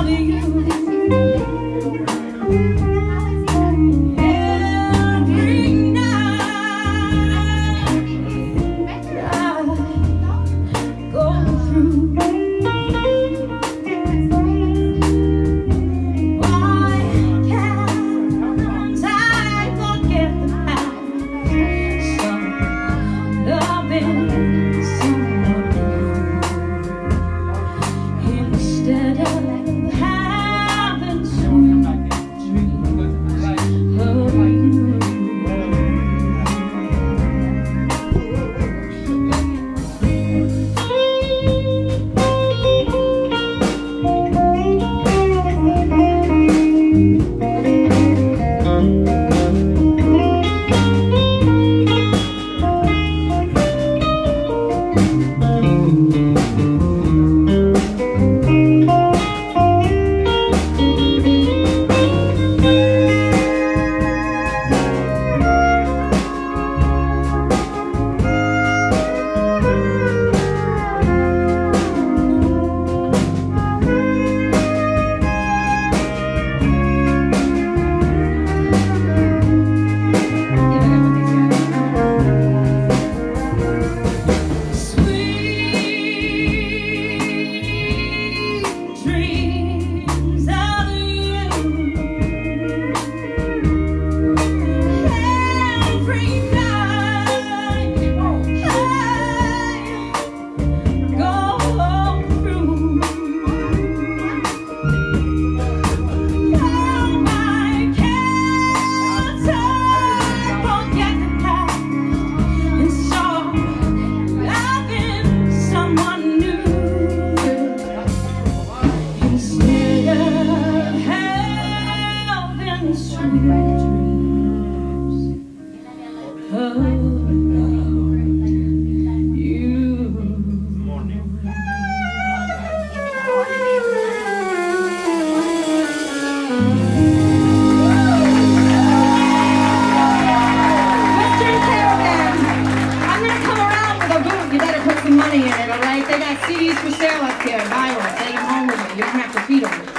Hallelujah. money in it, all right? They got CDs for sale up here. Buy one. Take them home with you. You don't have to feed them.